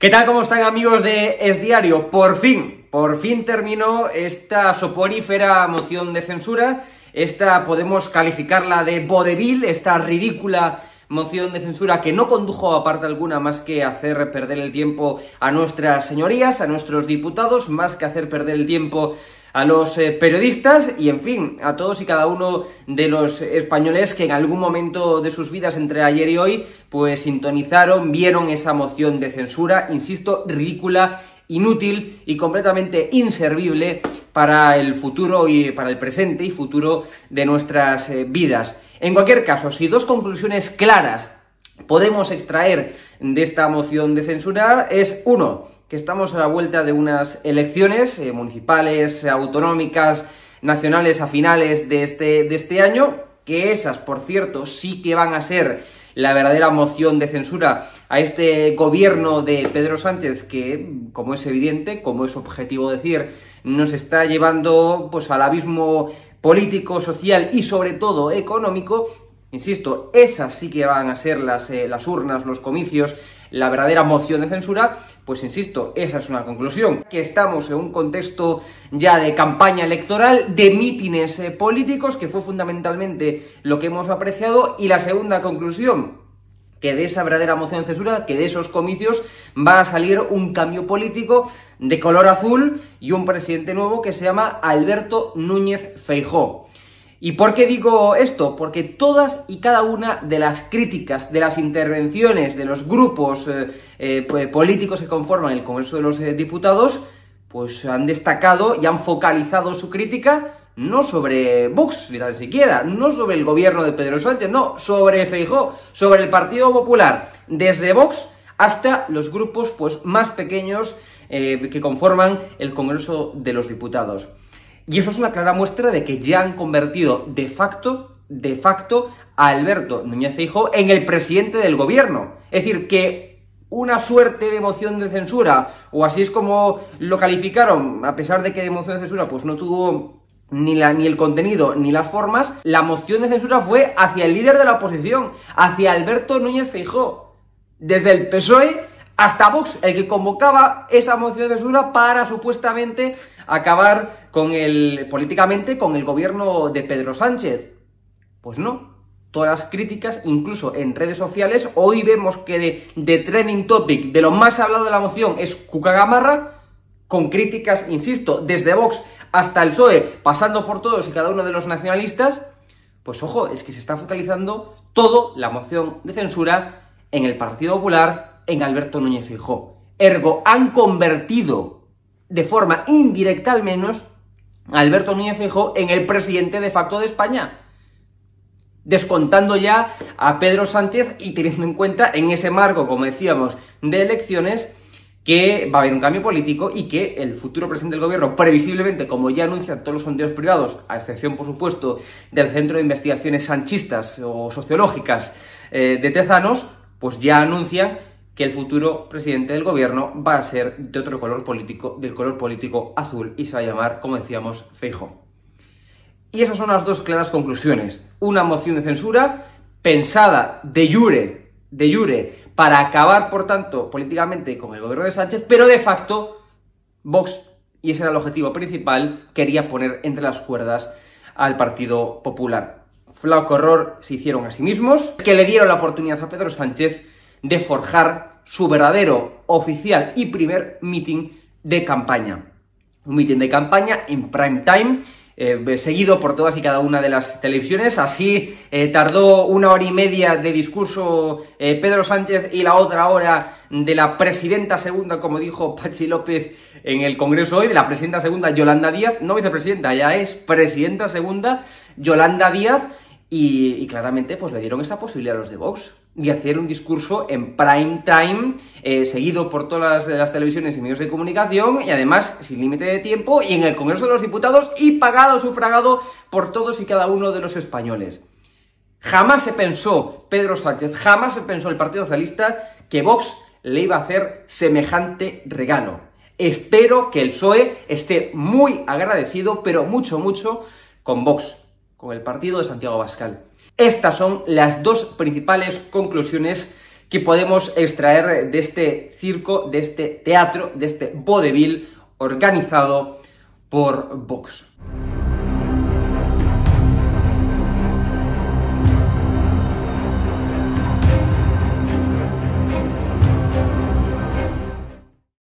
¿Qué tal? ¿Cómo están amigos de Es Diario? Por fin, por fin terminó esta soporífera moción de censura. Esta podemos calificarla de vodevil, esta ridícula moción de censura que no condujo a parte alguna más que hacer perder el tiempo a nuestras señorías, a nuestros diputados, más que hacer perder el tiempo a los eh, periodistas y, en fin, a todos y cada uno de los españoles que en algún momento de sus vidas entre ayer y hoy, pues sintonizaron, vieron esa moción de censura, insisto, ridícula, inútil y completamente inservible para el futuro y para el presente y futuro de nuestras eh, vidas. En cualquier caso, si dos conclusiones claras podemos extraer de esta moción de censura es uno, que estamos a la vuelta de unas elecciones eh, municipales, autonómicas, nacionales a finales de este, de este año, que esas, por cierto, sí que van a ser la verdadera moción de censura a este gobierno de Pedro Sánchez que, como es evidente, como es objetivo decir, nos está llevando pues al abismo político, social y sobre todo económico Insisto, esas sí que van a ser las, eh, las urnas, los comicios, la verdadera moción de censura, pues insisto, esa es una conclusión. Que estamos en un contexto ya de campaña electoral, de mítines eh, políticos, que fue fundamentalmente lo que hemos apreciado. Y la segunda conclusión, que de esa verdadera moción de censura, que de esos comicios va a salir un cambio político de color azul y un presidente nuevo que se llama Alberto Núñez Feijó. ¿Y por qué digo esto? Porque todas y cada una de las críticas, de las intervenciones de los grupos eh, eh, pues, políticos que conforman el Congreso de los eh, Diputados, pues han destacado y han focalizado su crítica no sobre Vox, ni tan siquiera, no sobre el gobierno de Pedro Sánchez, no, sobre Feijó, sobre el Partido Popular, desde Vox hasta los grupos pues, más pequeños que conforman el Congreso de los Diputados. Y eso es una clara muestra de que ya han convertido de facto, de facto, a Alberto Núñez Feijóo en el presidente del gobierno. Es decir, que una suerte de moción de censura, o así es como lo calificaron, a pesar de que de moción de censura pues no tuvo ni, la, ni el contenido ni las formas, la moción de censura fue hacia el líder de la oposición, hacia Alberto Núñez Feijóo. Desde el PSOE hasta Vox, el que convocaba esa moción de censura para supuestamente acabar con el, políticamente con el gobierno de Pedro Sánchez. Pues no. Todas las críticas, incluso en redes sociales, hoy vemos que de, de trending topic, de lo más hablado de la moción, es Cuca Gamarra, con críticas, insisto, desde Vox hasta el PSOE, pasando por todos y cada uno de los nacionalistas, pues ojo, es que se está focalizando todo la moción de censura en el Partido Popular, en Alberto Núñez Fijó. Ergo, han convertido de forma indirecta al menos a Alberto Núñez Fijó en el presidente de facto de España. Descontando ya a Pedro Sánchez y teniendo en cuenta en ese marco, como decíamos, de elecciones, que va a haber un cambio político y que el futuro presidente del gobierno, previsiblemente, como ya anuncian todos los sondeos privados, a excepción, por supuesto, del Centro de Investigaciones Sanchistas o Sociológicas eh, de Tezanos, pues ya anuncian que el futuro presidente del gobierno va a ser de otro color político, del color político azul, y se va a llamar, como decíamos, Feijo. Y esas son las dos claras conclusiones. Una moción de censura pensada de jure, de jure, para acabar, por tanto, políticamente con el gobierno de Sánchez, pero de facto, Vox, y ese era el objetivo principal, quería poner entre las cuerdas al Partido Popular. Flaco horror se hicieron a sí mismos, que le dieron la oportunidad a Pedro Sánchez de forjar su verdadero, oficial y primer meeting de campaña. Un meeting de campaña en prime time, eh, seguido por todas y cada una de las televisiones. Así eh, tardó una hora y media de discurso eh, Pedro Sánchez y la otra hora de la presidenta segunda, como dijo Pachi López en el Congreso hoy, de la presidenta segunda Yolanda Díaz, no vicepresidenta, ya es presidenta segunda Yolanda Díaz, y, claramente pues le dieron esa posibilidad a los de Vox de hacer un discurso en prime time, eh, seguido por todas las, televisiones y medios de comunicación, y además sin límite de tiempo, y en el Congreso de los Diputados, y pagado, sufragado por todos y cada uno de los españoles. Jamás se pensó, Pedro Sánchez, jamás se pensó el Partido Socialista que Vox le iba a hacer semejante regalo. Espero que el PSOE esté muy agradecido, pero mucho, mucho, con Vox con el partido de Santiago Bascal. Estas son las dos principales conclusiones que podemos extraer de este circo, de este teatro, de este vodevil organizado por Vox.